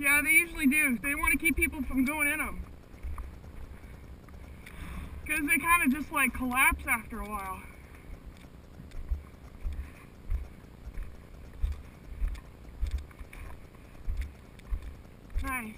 Yeah, they usually do. They want to keep people from going in them. Because they kind of just like collapse after a while. Nice.